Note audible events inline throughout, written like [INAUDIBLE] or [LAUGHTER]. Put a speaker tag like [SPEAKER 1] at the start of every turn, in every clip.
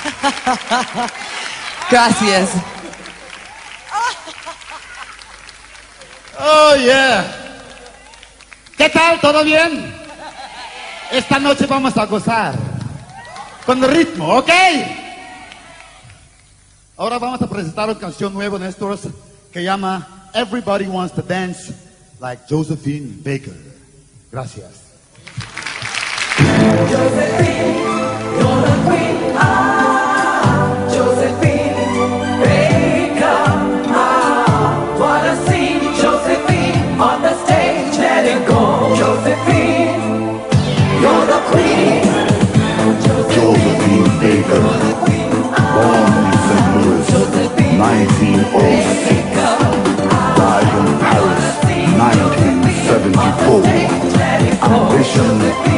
[SPEAKER 1] [LAUGHS] Gracias.
[SPEAKER 2] Oh, yeah. ¿Qué tal? ¿Todo bien? Esta noche vamos a gozar. Con ritmo, ¿ok? Ahora vamos a presentar una canción nueva, Néstor, que llama Everybody Wants to Dance Like Josephine Baker. Gracias.
[SPEAKER 3] Born in St. Louis, 1906. Died in Paris, 1974. Ambition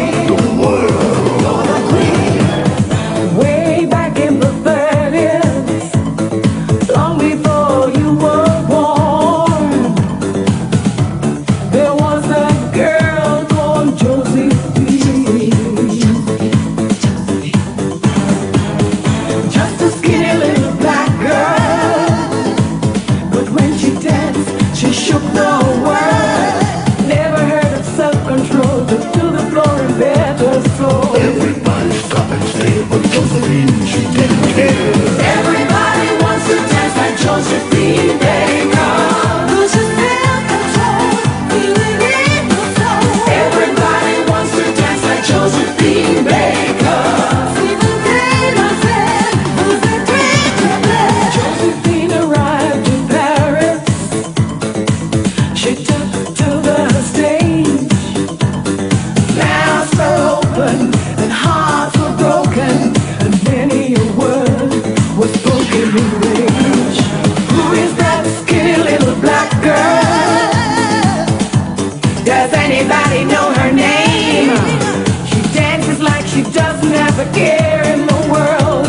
[SPEAKER 4] has a
[SPEAKER 3] care
[SPEAKER 4] in the world,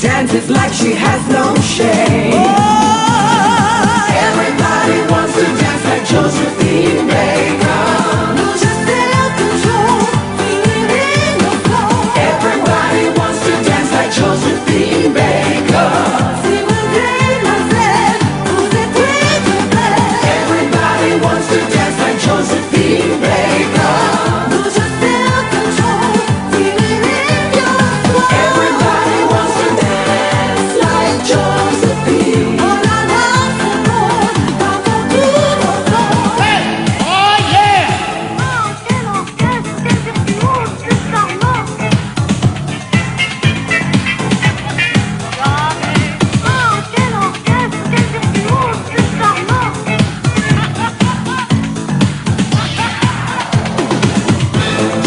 [SPEAKER 4] dances like she has no shame.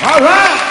[SPEAKER 2] All right.